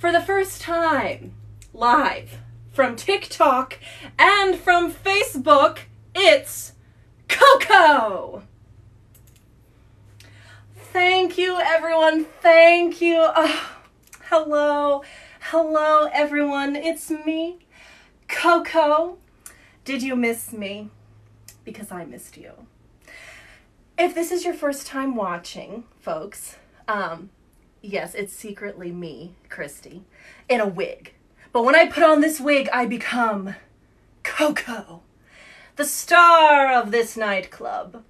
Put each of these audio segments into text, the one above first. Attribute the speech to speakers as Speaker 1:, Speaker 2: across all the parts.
Speaker 1: for the first time, live from TikTok and from Facebook, it's Koaco! Thank you, everyone. Thank you. Oh, hello. Hello, everyone. It's me, Koaco. Did you miss me? Because I missed you. If this is your first time watching, folks, um, yes, it's secretly me, Christi, in a wig. But when I put on this wig, I become Koaco, the star of this nightclub.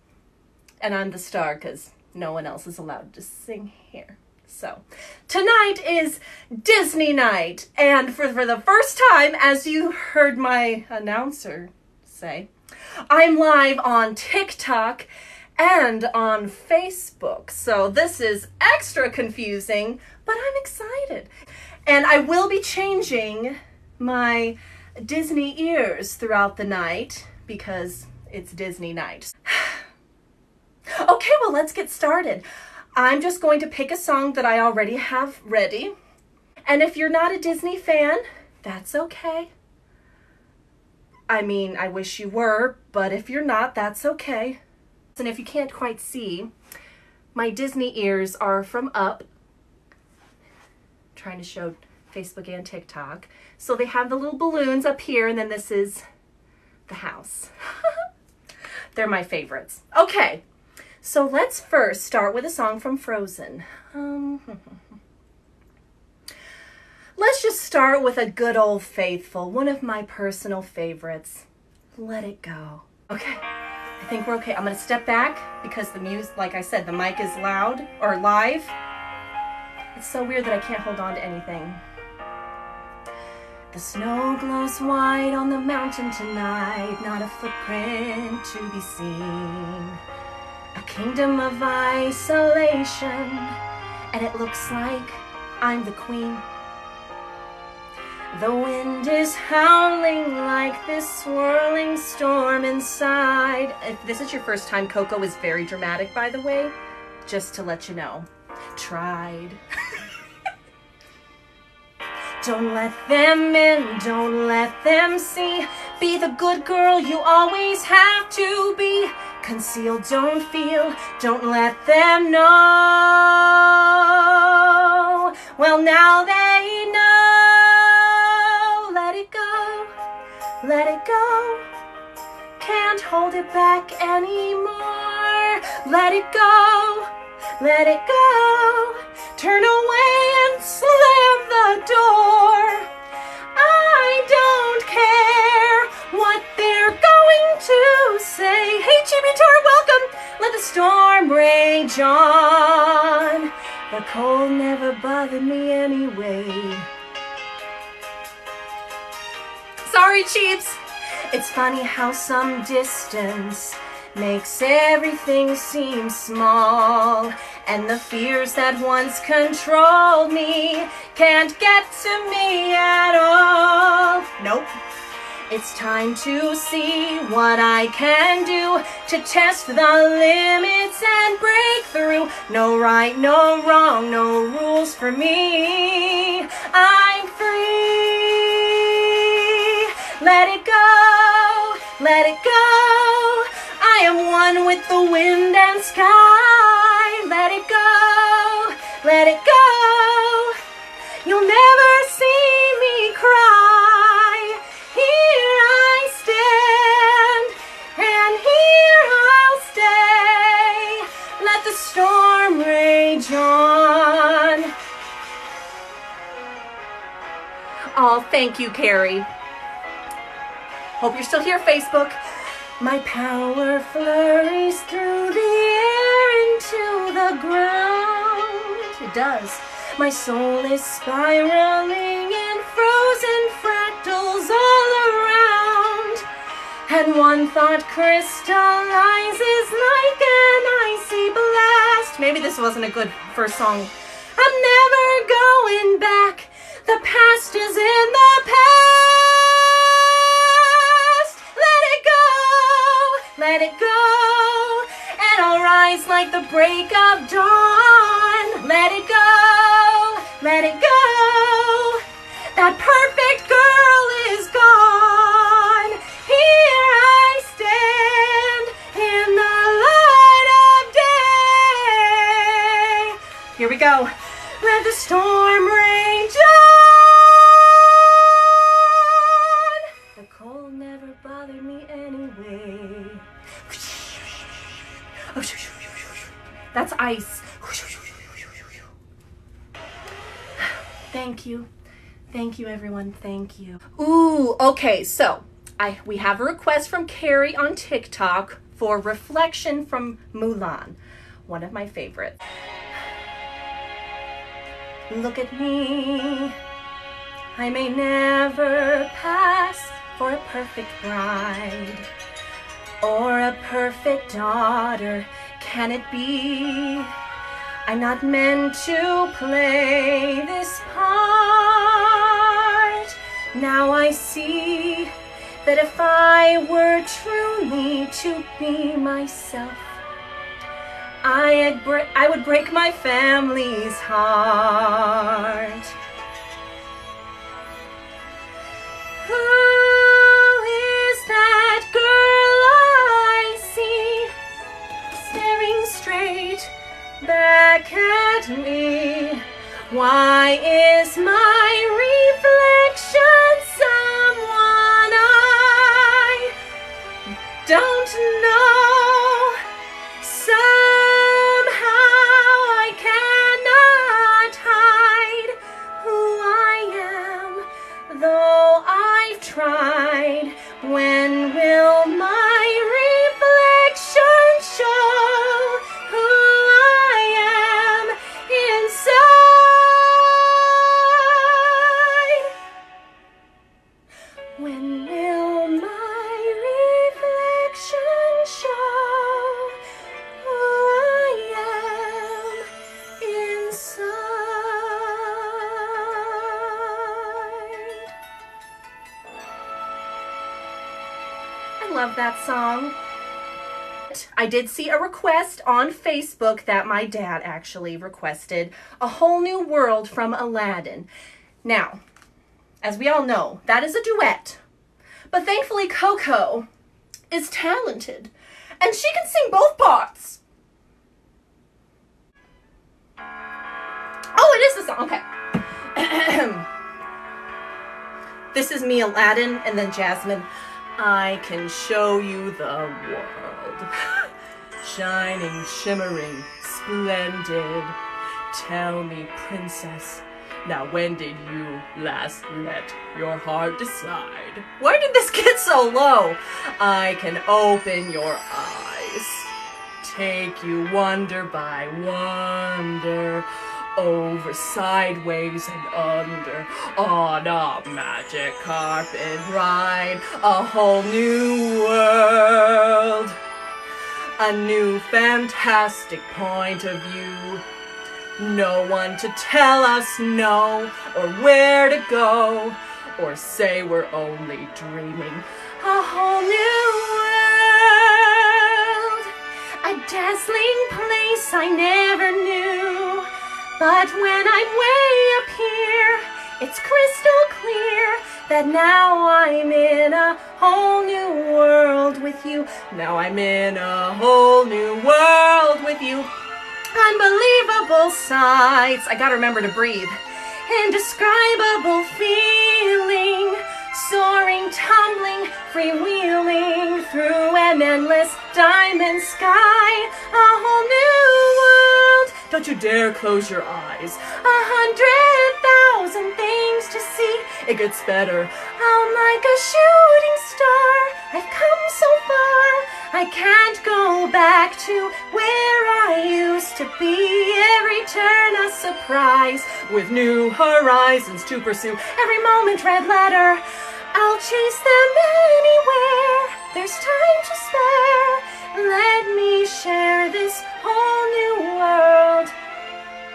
Speaker 1: And I'm the star because no one else is allowed to sing here. So, tonight is Disney night, and for, for the first time, as you heard my announcer say, I'm live on TikTok and on Facebook. So, this is extra confusing, but I'm excited. And I will be changing my Disney ears throughout the night because it's Disney night. okay, well, let's get started. I'm just going to pick a song that I already have ready. And if you're not a Disney fan, that's okay. I mean, I wish you were, but if you're not, that's okay. And if you can't quite see, my Disney ears are from Up. trying to show Facebook and TikTok. So they have the little balloons up here, and then this is the house. They're my favorites. Okay, so let's first start with a song from Frozen. Um, let's just start with a good old faithful, one of my personal favorites. Let it go. Okay, I think we're okay. I'm gonna step back because the music, like I said, the mic is loud or live. It's so weird that I can't hold on to anything. The snow glows white on the mountain tonight, not a footprint to be seen. A kingdom of isolation, and it looks like I'm the queen. The wind is howling like this swirling storm inside. If this is your first time, Koaco is very dramatic, by the way, just to let you know. Tried. don't let them in, don't let them see. Be the good girl you always have to be. Conceal, don't feel, don't let them know. Well, now they know. Let it go. Can't hold it back anymore. Let it go, let it go. Turn away and slam the door. I don't care what they're going to say. Hey, Chimitar, welcome. Let the storm rage on. The cold never bothered me anyway. Sorry, Cheeps. It's funny how some distance makes everything seem small. And the fears that once controlled me can't get to me at all. Nope. It's time to see what I can do to test the limits and break through. No right, no wrong, no rules for me. I'm free. Let it go, let it go. I am one with the wind and sky. Let it go, let it go. You'll never see me cry. Here I stand, and here I'll stay. Let the storm rage on. Oh, thank you, Carrie. Hope you're still here, Facebook. My power flurries through the air into the ground. It does. My soul is spiraling in frozen fractals all around. And one thought crystallizes like an icy blast. Maybe this wasn't a good first song. I'm never going back. The past is in the past. let it go, and I'll rise like the break of dawn. Let it go, let it go. That perfect girl is gone. Here I stand in the light of day. Here we go. Let the storm ice. Thank you. Thank you, everyone. Thank you. Ooh, okay, so I we have a request from Carrie on TikTok for reflection from Mulan, one of my favorites. Look at me. I may never pass for a perfect bride or a perfect daughter can it be? I'm not meant to play this part. Now I see that if I were truly to be myself, I'd bre- I would break my family's heart. Who back at me? Why is my reflection did see a request on Facebook that my dad actually requested a whole new world from Aladdin. Now, as we all know, that is a duet. But thankfully, Koaco is talented and she can sing both parts. Oh, it is the song. Okay. this is me, Aladdin, and then Jasmine. I can show you the world. Shining, shimmering, splendid. Tell me, princess, now when did you last let your heart decide? Why did this get so low? I can open your eyes. Take you wonder by wonder. Over, sideways, and under on a magic carpet ride. A whole new world. A new fantastic point of view. No one to tell us no or where to go or say we're only dreaming. A whole new world, a dazzling place I never knew. But when I'm way up here, it's crystal clear that now I'm in a whole new world with you. Now I'm in a whole new world with you. Unbelievable sights. I gotta remember to breathe. Indescribable feeling. Soaring, tumbling, freewheeling through an endless diamond sky. A whole new world. Don't you dare close your eyes. A hundred thousand things to see. It gets better. I'm like a shooting star. I've come so far. I can't go back to where I used to be. Every turn a surprise with new horizons to pursue. Every moment red letter. I'll chase them anywhere. There's time to spare. Let me share this whole new world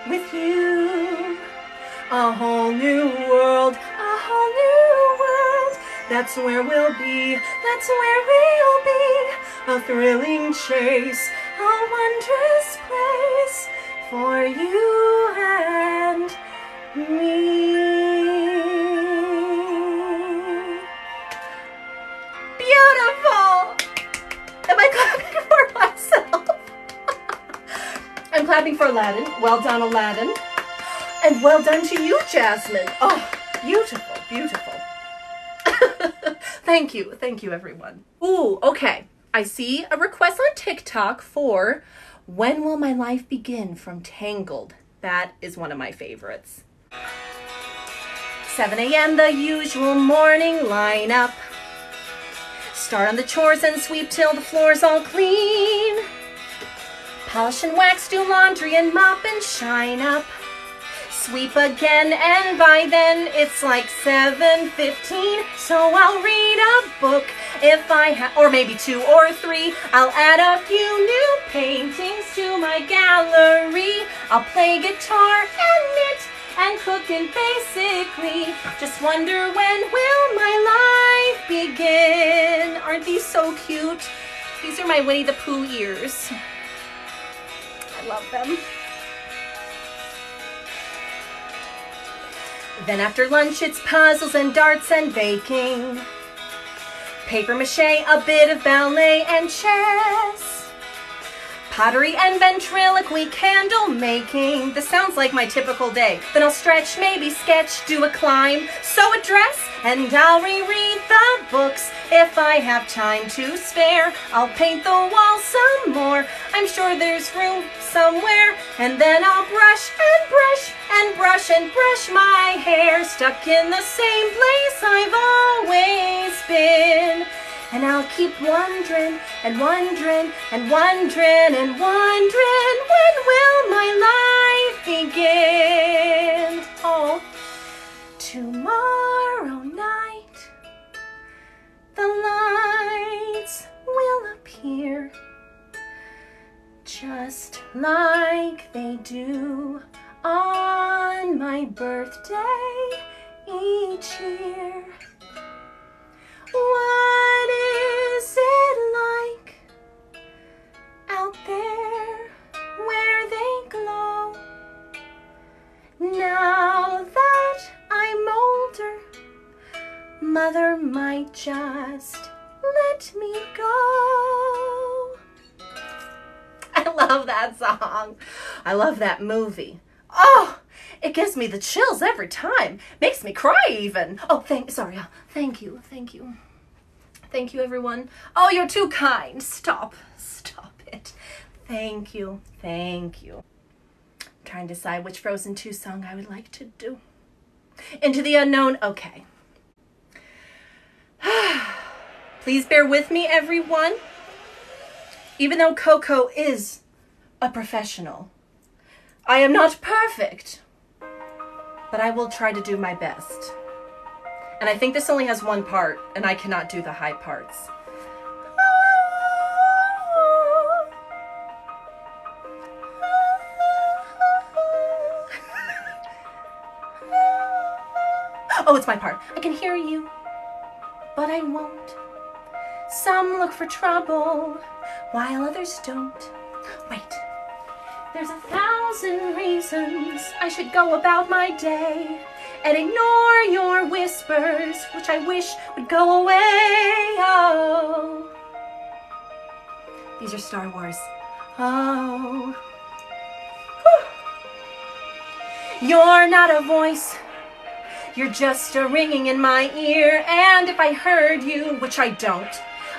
Speaker 1: with you. A whole new world, a whole new world. That's where we'll be, that's where we'll be. A thrilling chase, a wondrous place for you and me. Beautiful! Am I clapping for myself? I'm clapping for Aladdin. Well done, Aladdin. And well done to you, Jasmine. Oh, beautiful, beautiful. thank you, thank you, everyone. Ooh, okay. I see a request on TikTok for When Will My Life Begin from Tangled. That is one of my favorites. 7 a.m. the usual morning lineup. Start on the chores and sweep till the floor's all clean. Polish and wax, do laundry and mop and shine up. Sweep again and by then it's like 7.15 So I'll read a book if I have, or maybe two or three. I'll add a few new paintings to my gallery. I'll play guitar and knit and cook and basically just wonder when will my life begin. Aren't these so cute? These are my Winnie the Pooh ears. I love them. Then after lunch, it's puzzles and darts and baking. Paper mache, a bit of ballet and chess. Pottery and ventriloquy, candle making. This sounds like my typical day. Then I'll stretch, maybe sketch, do a climb, sew a dress, and I'll reread the books if I have time to spare. I'll paint the wall some more. I'm sure there's room somewhere. And then I'll brush and brush and brush and brush my hair. Stuck in the same place I've always been. And I'll keep wondering and wondering and wondering and wondering when will my life begin? Oh, tomorrow night the lights will appear just like they do on my birthday each year. What is it like out there where they glow? Now that I'm older, Mother might just let me go. I love that song. I love that movie. Oh, it gives me the chills every time. Makes me cry even. Oh, thank sorry. Thank you. Thank you. Thank you everyone. Oh, you're too kind. Stop. Stop it. Thank you. Thank you. I'm trying to decide which Frozen 2 song I would like to do. Into the unknown. Okay. Please bear with me everyone. Even though Koaco is a professional, I am not perfect, but I will try to do my best. And I think this only has one part, and I cannot do the high parts. Oh, it's my part. I can hear you, but I won't. Some look for trouble, while others don't. Wait. There's a thousand reasons I should go about my day and ignore your whispers, which I wish would go away. Oh, these are Star Wars. Oh, Whew. you're not a voice. You're just a ringing in my ear, and if I heard you, which I don't,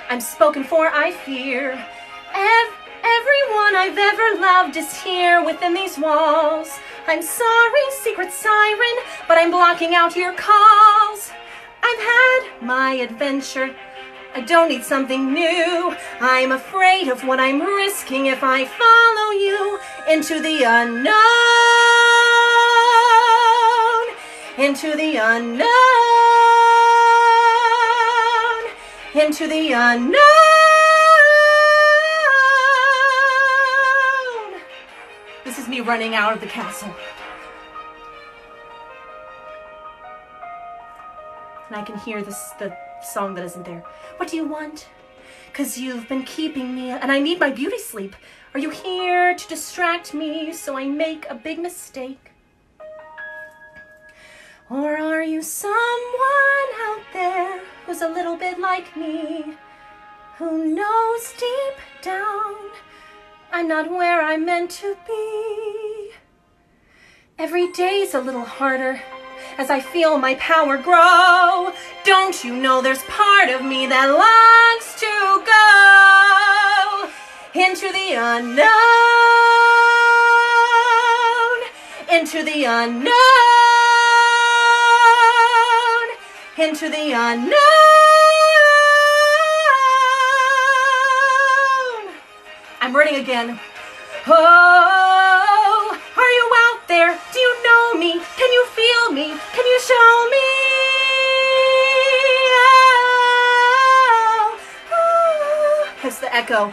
Speaker 1: I'm spoken for, I fear. Ev everyone I've ever loved is here within these walls. I'm sorry, secret siren, but I'm blocking out your calls. I've had my adventure. I don't need something new. I'm afraid of what I'm risking if I follow you into the unknown. Into the unknown. Into the unknown. Me running out of the castle. And I can hear this, the song that isn't there. What do you want? Cause you've been keeping me, and I need my beauty sleep. Are you here to distract me so I make a big mistake? Or are you someone out there who's a little bit like me, who knows deep down I'm not where I'm meant to be. Every day's a little harder as I feel my power grow. Don't you know there's part of me that longs to go into the unknown, into the unknown, into the unknown. I'm running again. Oh, are you out there? Do you know me? Can you feel me? Can you show me? Oh, oh. oh. It's the echo.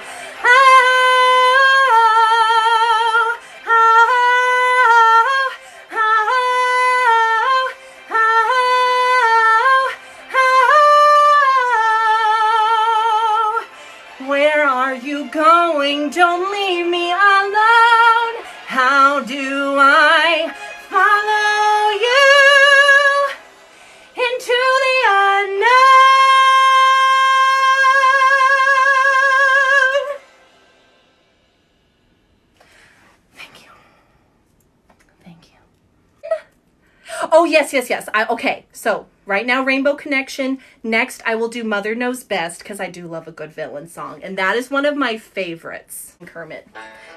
Speaker 1: Yes, yes. I, okay, so right now, Rainbow Connection. Next, I will do Mother Knows Best because I do love a good villain song. And that is one of my favorites. Kermit.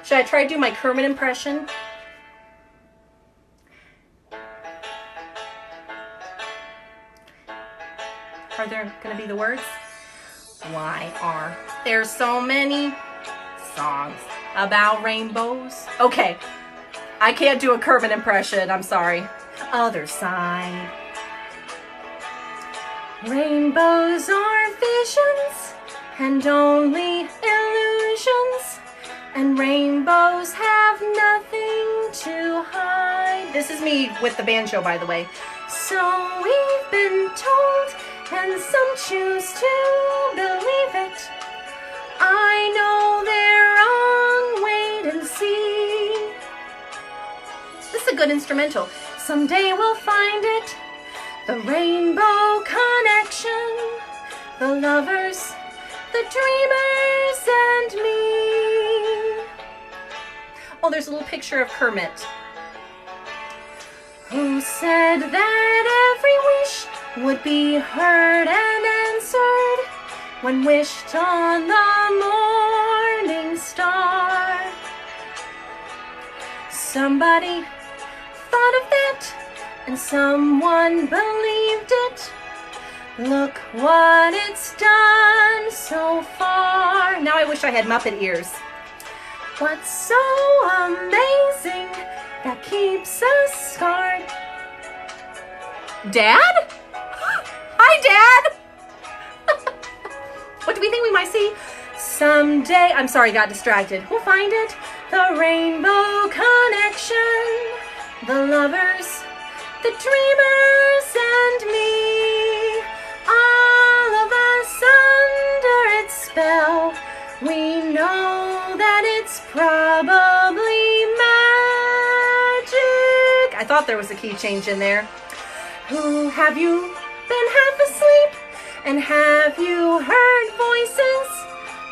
Speaker 1: Should I try to do my Kermit impression? Are there going to be the words? Why are there so many songs about rainbows? Okay, I can't do a Kermit impression. I'm sorry. Other side. Rainbows are visions and only illusions. And rainbows have nothing to hide. This is me with the banjo, by the way. So we've been told, and some choose to believe it. I know they're wait and see. This is a good instrumental. Someday we'll find it. The rainbow connection. The lovers, the dreamers, and me. Oh, there's a little picture of Kermit. Who said that every wish would be heard and answered when wished on the morning star? Somebody thought of that and someone believed it. Look what it's done so far. Now I wish I had Muppet ears. What's so amazing that keeps us scarred? Dad? Hi, Dad! what do we think we might see? Someday, I'm sorry, got distracted. We'll find it. The rainbow connection. The lovers, the dreamers, and me. All of us under its spell. We know that it's probably magic. I thought there was a key change in there. Who have you been half asleep? And have you heard voices?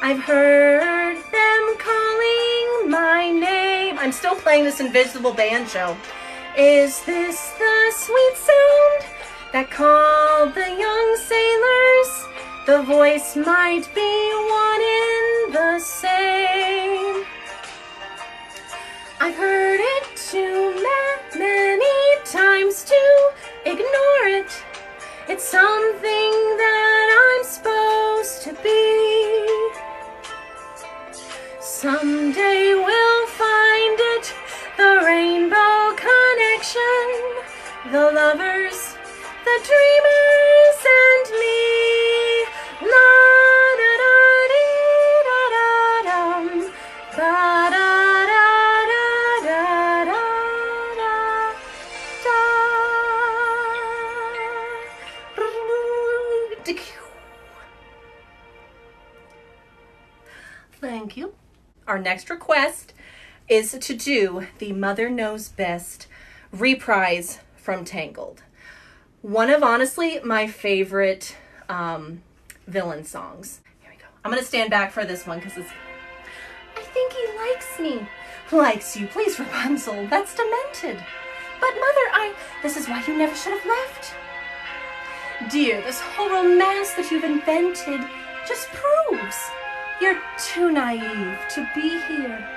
Speaker 1: I've heard them calling my name. I'm still playing this invisible banjo. Is this the sweet sound that called the young sailors? The voice might be one in the same. I've heard it too ma- many times to ignore it. It's something that I'm supposed to be. Someday we'll find it, the rainbow connection, the lovers, the dreamers, and me. La da da dee da da dum, ba da da da da da da da. Thank you. Our next request is to do the Mother Knows Best reprise from Tangled. One of honestly my favorite um, villain songs. Here we go. I'm gonna stand back for this one because it's. I think he likes me. Likes you, please, Rapunzel. That's demented. But mother, I. This is why you never should have left. Dear, this whole romance that you've invented just proves you're too naive to be here.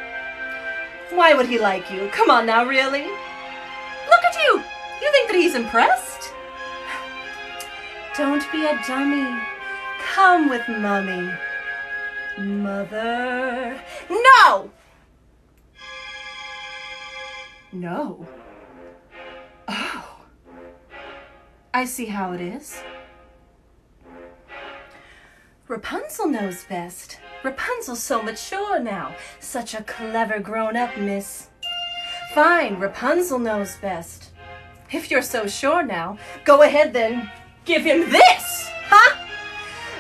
Speaker 1: Why would he like you? Come on now, really? Look at you! You think that he's impressed? Don't be a dummy. Come with mummy. Mother. No! No. Oh. I see how it is. Rapunzel knows best. Rapunzel's so mature now. Such a clever grown-up miss. Fine, Rapunzel knows best. If you're so sure now, go ahead then. Give him this, huh?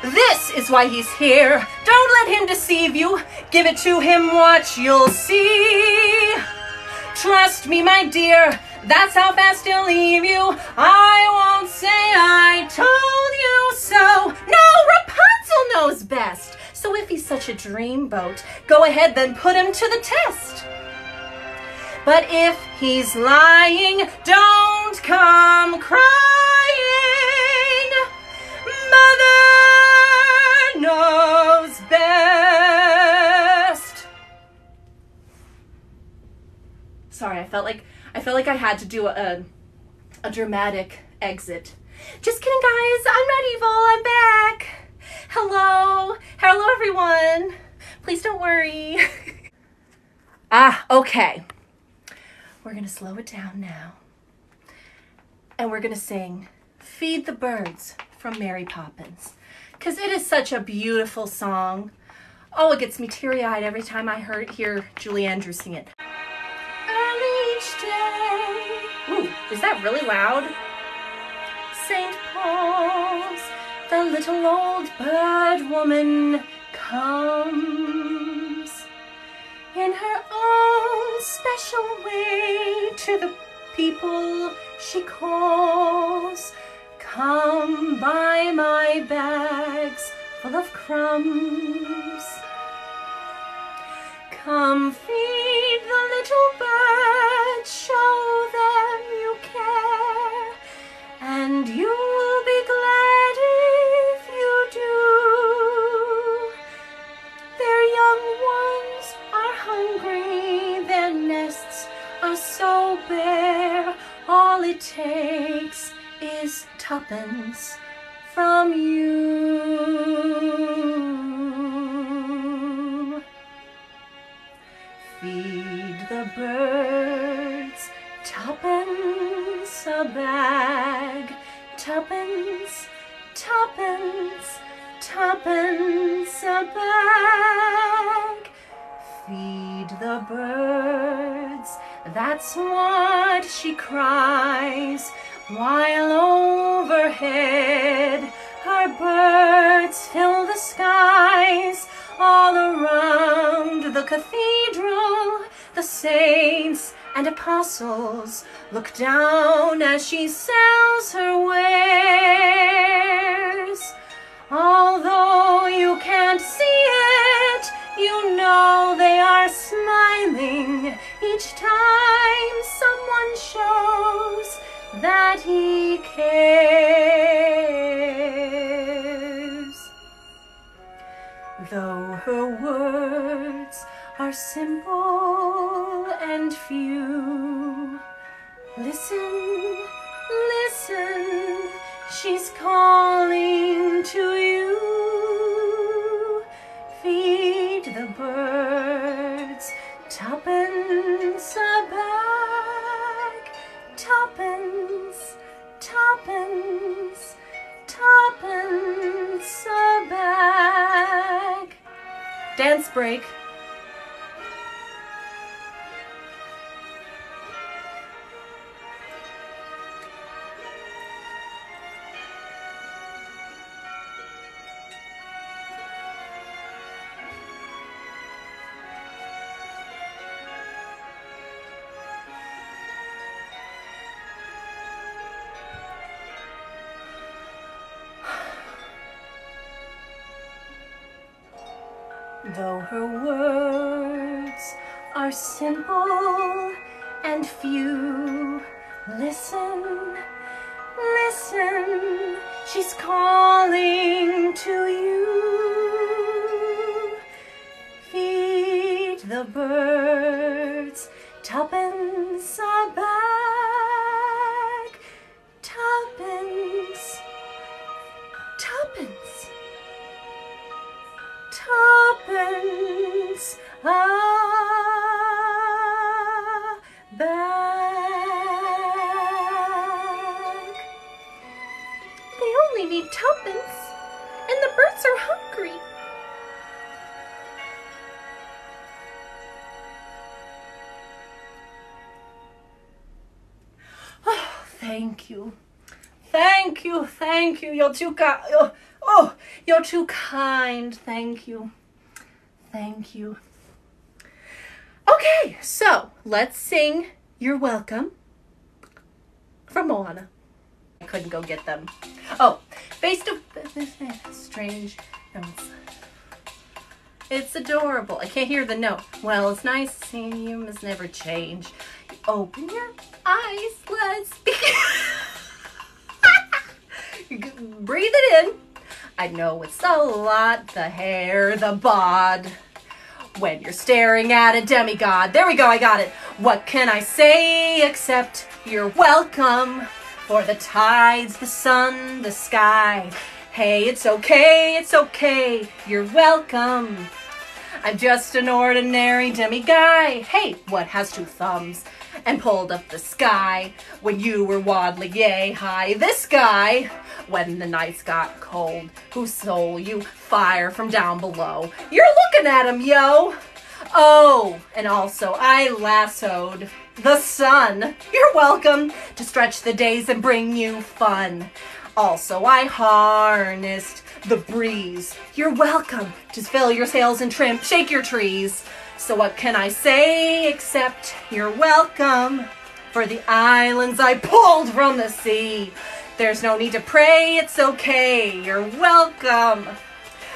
Speaker 1: This is why he's here. Don't let him deceive you. Give it to him, watch, you'll see. Trust me, my dear, that's how fast he'll leave you. I won't say I told you so. No, Rapunzel knows best. So if he's such a dreamboat, go ahead then put him to the test. But if he's lying, don't come crying. Mother knows best. Sorry, I felt like I felt like I had to do a a dramatic exit. Just kidding, guys. I'm not evil. I'm back. Hello. Hello, everyone. Please don't worry. ah, okay. We're going to slow it down now. And we're going to sing Feed the Birds from Mary Poppins. Because it is such a beautiful song. Oh, it gets me teary eyed every time I hear, hear Julie Andrews sing it. Early each day. Ooh, is that really loud? St. Paul's, the little old bird woman comes in her own special way to the people she calls. Come buy my bags full of crumbs. Come feed the little birds, show them you care, and you'll takes is tuppence from you. Feed the birds, tuppence a bag, tuppence, tuppence, tuppence a bag. Feed the birds, that's what she cries, while overhead her birds fill the skies all around the cathedral. The saints and apostles look down as she sells her wares. Although you can't see it, you know they are smiling each time someone shows that he cares. Though her words are simple and few, listen, listen, she's calling to you. Tuppence a bag, tuppence, tuppence, tuppence a bag. Dance break. Though her words are simple and few, listen, listen, she's calling to you. Feed the birds, thank you. You're too kind. Oh, you're too kind. Thank you. Thank you. Okay, so let's sing You're Welcome from Moana. I couldn't go get them. Oh, face to strange. It's adorable. I can't hear the note. Well, it's nice seeing you must never change. Open your eyes, let's begin. Breathe it in. I know it's a lot, the hair, the bod. When you're staring at a demigod. There we go, I got it. What can I say except you're welcome for the tides, the sun, the sky. Hey, it's okay, it's okay, you're welcome. I'm just an ordinary demi guy. Hey, what has two thumbs? And pulled up the sky when you were waddling yay high. This guy, when the nights got cold, who stole you fire from down below. You're looking at him, yo. Oh, and also I lassoed the sun. You're welcome to stretch the days and bring you fun. Also, I harnessed the breeze. You're welcome to fill your sails and trim, shake your trees. So what can I say except you're welcome for the islands I pulled from the sea. There's no need to pray, it's okay, you're welcome.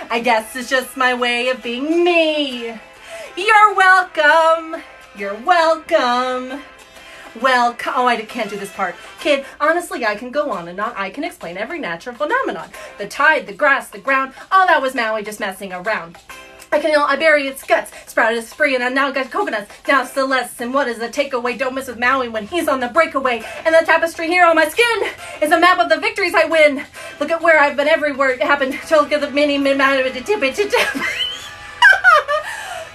Speaker 1: I guess it's just my way of being me. You're welcome, you're welcome. Well, oh, I can't do this part. Kid, honestly, I can go on and on. I can explain every natural phenomenon. The tide, the grass, the ground, all that was Maui just messing around. I can, I bury its guts, sprouted a spree, and I now got coconuts. Now Celeste, and what is the takeaway? Don't mess with Maui when he's on the breakaway. And the tapestry here on my skin is a map of the victories I win. Look at where I've been everywhere. It happened. To look at the mini mid tip it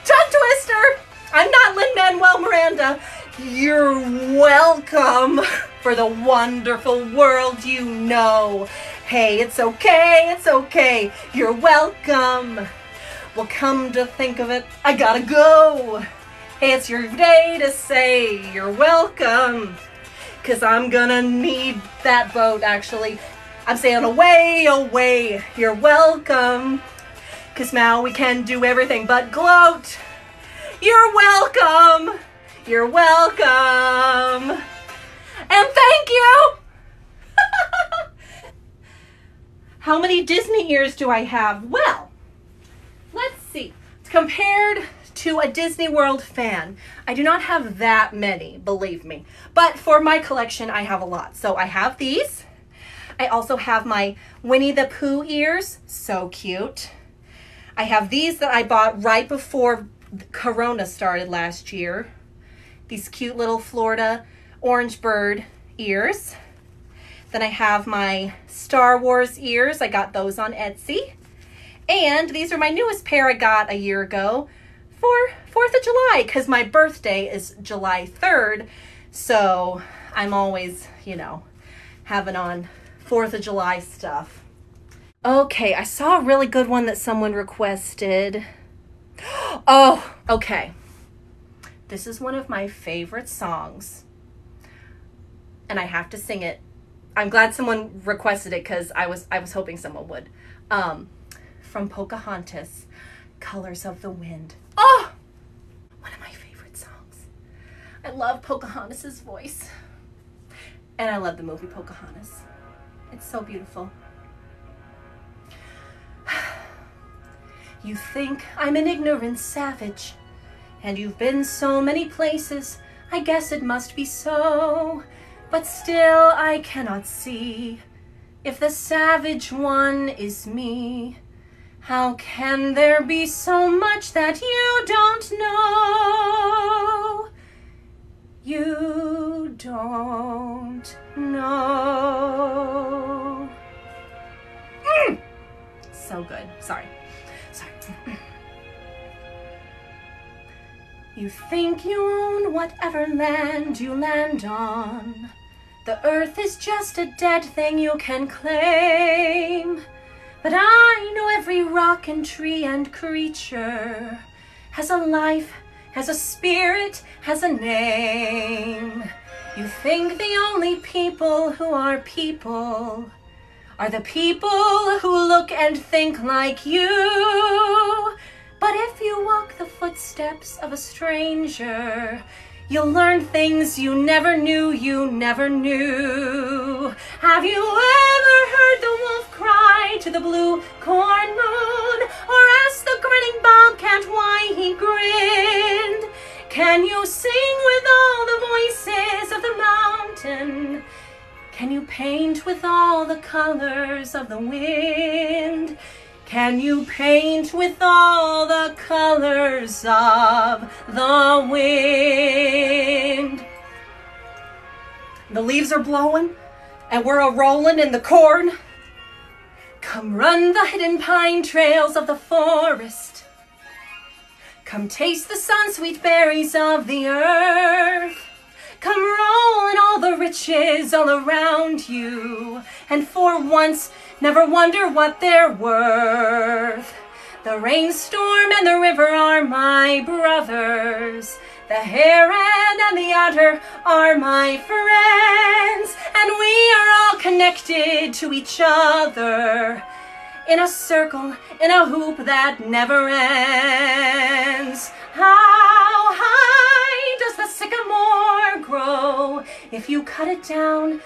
Speaker 1: Tongue twister. I'm not Lin Manuel Miranda. You're welcome for the wonderful world you know. Hey, it's okay, it's okay. You're welcome. Well, come to think of it, I gotta go. Hey, it's your day to say you're welcome. Cause I'm gonna need that boat, actually. I'm saying away, away, you're welcome. Cause now we can do everything but gloat. You're welcome. You're welcome. And thank you. How many Disney ears do I have? Well, see. Compared to a Disney World fan, I do not have that many, believe me. But for my collection, I have a lot. So I have these. I also have my Winnie the Pooh ears, so cute. I have these that I bought right before Corona started last year these cute little Florida orange bird ears. Then I have my Star Wars ears. I got those on Etsy. And these are my newest pair I got a year ago for 4th of July because my birthday is July 3rd. So I'm always, you know, having on 4th of July stuff. Okay, I saw a really good one that someone requested. Oh, okay. This is one of my favorite songs. And I have to sing it. I'm glad someone requested it because I was I was hoping someone would. Um, from Pocahontas, Colors of the Wind. Oh, one of my favorite songs. I love Pocahontas's voice, and I love the movie Pocahontas. It's so beautiful. You think I'm an ignorant savage and you've been so many places, I guess it must be so. But still I cannot see if the savage one is me. How can there be so much that you don't know? You don't know. Mm! So good. Sorry. Sorry. You think you own whatever land you land on. The earth is just a dead thing you can claim. But I know every rock and tree and creature has a life, has a spirit, has a name. You think the only people who are people are the people who look and think like you. But if you walk the footsteps of a stranger, You'll learn things you never knew you never knew. Have you ever heard the wolf cry to the blue corn moon? Or ask the grinning bobcat why he grinned? Can you sing with all the voices of the mountain? Can you paint with all the colors of the wind? Can you paint with all the colors of the wind? The leaves are blowing and we're a rolling in the corn. Come run the hidden pine trails of the forest. Come taste the sun sweet berries of the earth. Come roll in all the riches all around you. And for once, never wonder what they're worth. The rainstorm and the river are my brothers. The heron and the otter are my friends. And we are all connected to each other. In a circle, in a hoop that never ends. How high does the sycamore grow? If you cut it down,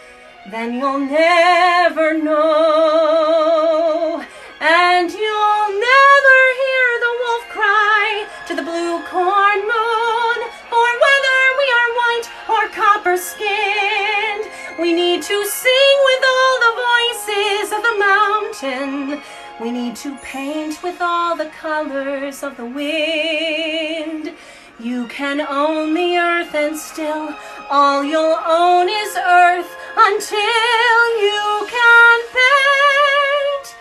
Speaker 1: then you'll never know. And you'll never hear the wolf cry to the blue corn moon, or whether we are white or copper skinned. We need to sing with all the voices of the mountain. We need to paint with all the colors of the wind. You can own the earth and still all you'll own is earth until you can paint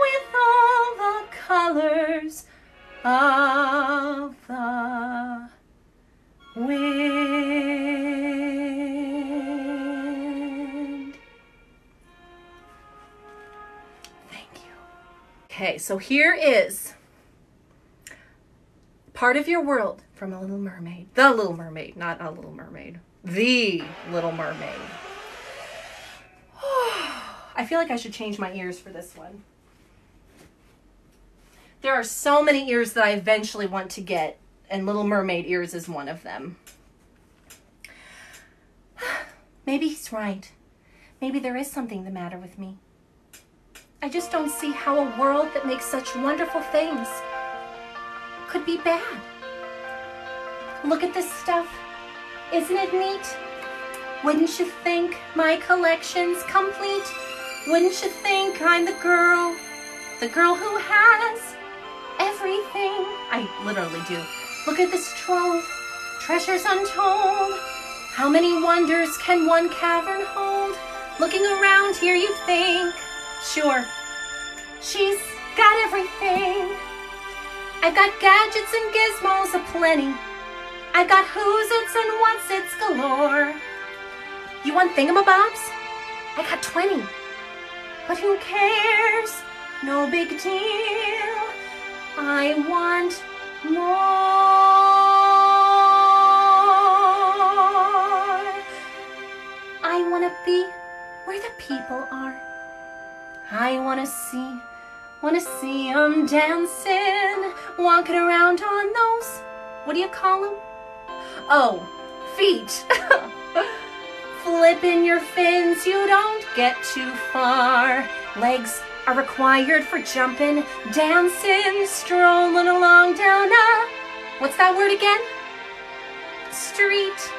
Speaker 1: with all the colors of the wind. Thank you. Okay, so here is part of your world from a little mermaid. The little mermaid, not a little mermaid. The little mermaid. I feel like I should change my ears for this one. There are so many ears that I eventually want to get, and Little Mermaid ears is one of them. Maybe he's right. Maybe there is something the matter with me. I just don't see how a world that makes such wonderful things could be bad. Look at this stuff. Isn't it neat? Wouldn't you think my collection's complete? Wouldn't you think I'm the girl, the girl who has everything? I literally do. Look at this trove, treasures untold. How many wonders can one cavern hold? Looking around here, you'd think, sure, she's got everything. I've got gadgets and gizmos aplenty. I've got who's its and what's its galore. You want thingamabobs? I got 20. But who cares? No big deal. I want more. I want to be where the people are. I want to see, want to see them dancing, walking around on those, what do you call them? Oh, feet. Flipping your fins, you don't get too far. Legs are required for jumping, dancing, strolling along down a, what's that word again? Street.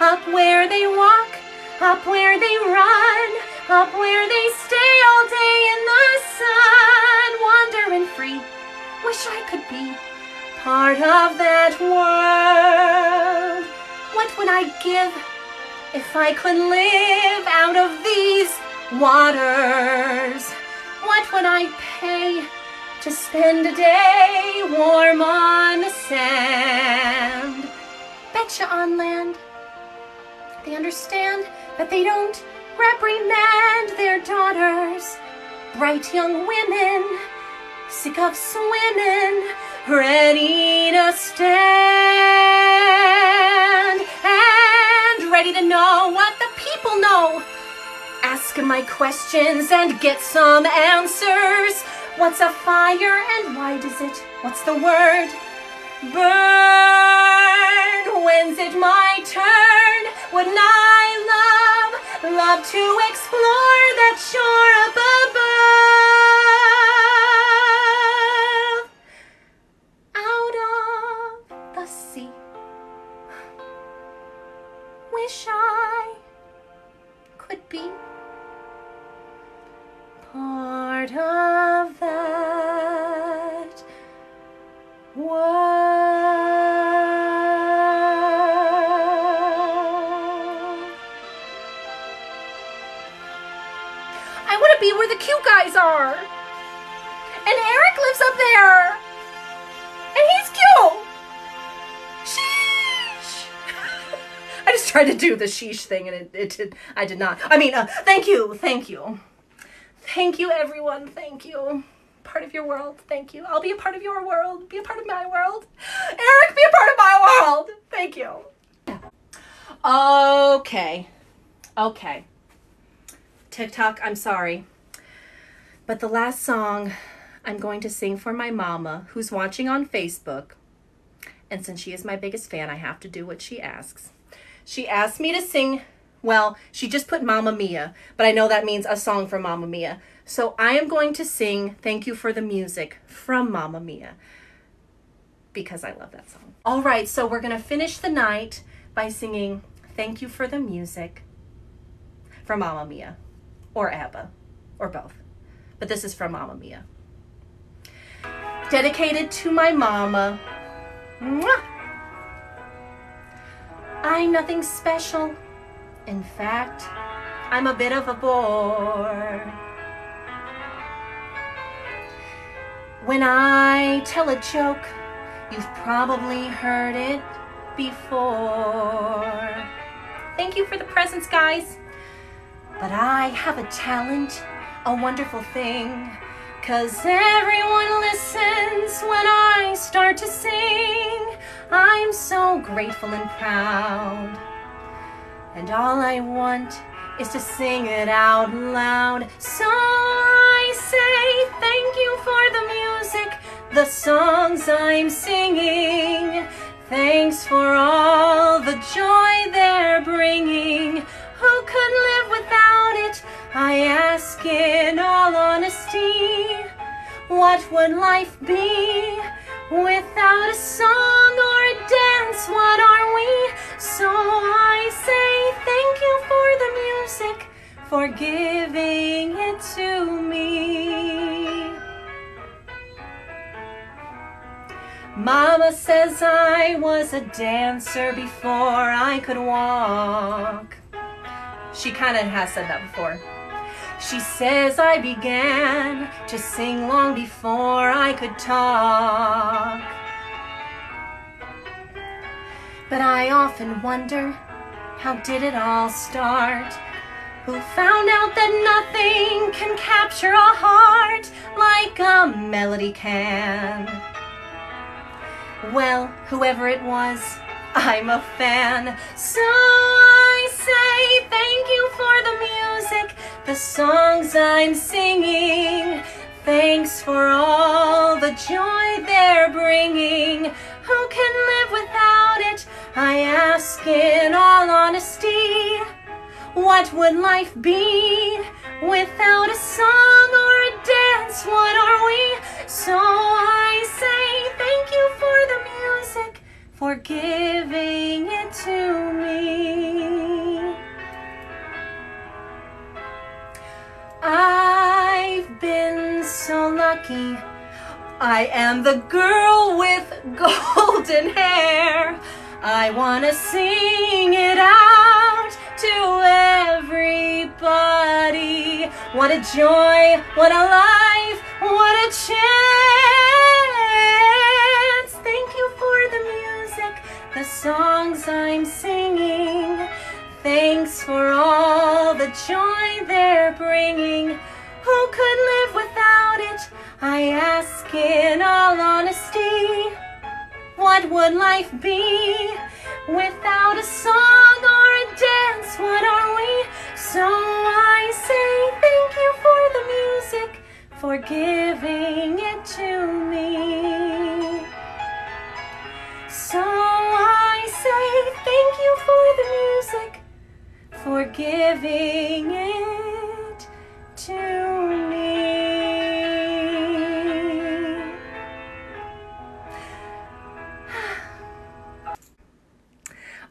Speaker 1: Up where they walk, up where they run, up where they stay all day in the sun, wandering free. Wish I could be part of that world. What would I give if I could live out of these waters? What would I pay to spend a day warm on the sand? Betcha on land. They understand but they don't reprimand their daughters. Bright young women, sick of swimming, ready to stand and ready to know what the people know. Ask my questions and get some answers. What's a fire and why does it? What's the word? Burn. When's it my turn? Wouldn't I love, love to explore that shore up above? Wish I could be part of that world. I want to be where the cute guys are. And Eric lives up there. Tried to do the sheesh thing and it, it did, I did not. I mean, uh, thank you, thank you. Thank you, everyone. Thank you. Part of your world. Thank you. I'll be a part of your world. Be a part of my world. Eric, be a part of my world. Thank you. Okay. Okay. TikTok, I'm sorry. But the last song I'm going to sing for my mama who's watching on Facebook. And since she is my biggest fan, I have to do what she asks. She asked me to sing well, she just put Mamma Mia, but I know that means a song from Mamma Mia. So I am going to sing Thank You for the Music from Mamma Mia because I love that song. All right, so we're going to finish the night by singing Thank You for the Music from Mamma Mia or ABBA or both. But this is from Mamma Mia. Dedicated to my mama. Mwah! I'm nothing special. In fact, I'm a bit of a bore. When I tell a joke, you've probably heard it before. Thank you for the presents, guys. But I have a talent, a wonderful thing. Cause everyone listens when I start to sing. I'm so grateful and proud. And all I want is to sing it out loud. So I say thank you for the music, the songs I'm singing. Thanks for all the joy they're bringing. Who could live without it? I ask in all honesty. What would life be without a song or a dance? What are we? So I say thank you for the music, for giving it to me. Mama says I was a dancer before I could walk. She kind of has said that before. She says I began to sing long before I could talk. But I often wonder, how did it all start? Who found out that nothing can capture a heart like a melody can? Well, whoever it was, I'm a fan. So say thank you for the music, the songs I'm singing. Thanks for all the joy they're bringing. Who can live without it? I ask in all honesty. What would life be without a song or a dance? What are we? So I say thank you for the music, for giving it to me. I've been so lucky. I am the girl with golden hair. I wanna sing it out to everybody. What a joy, what a life, what a chance. Thank you for the music, the songs I'm singing. I ask in all honesty. What would life be without a song or a dance? What are we? So I say thank you for the music, for giving it to me. So I say thank you for the music, for giving it to me.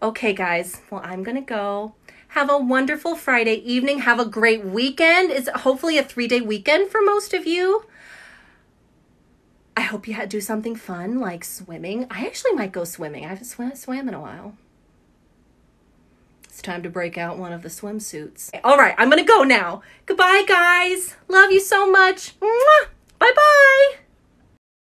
Speaker 1: Okay, guys, well, I'm gonna go. Have a wonderful Friday evening. Have a great weekend. It's hopefully a three day weekend for most of you. I hope you had do something fun like swimming. I actually might go swimming. I haven't swam, swam in a while. It's time to break out one of the swimsuits. All right, I'm gonna go now. Goodbye, guys. Love you so much. Bye bye.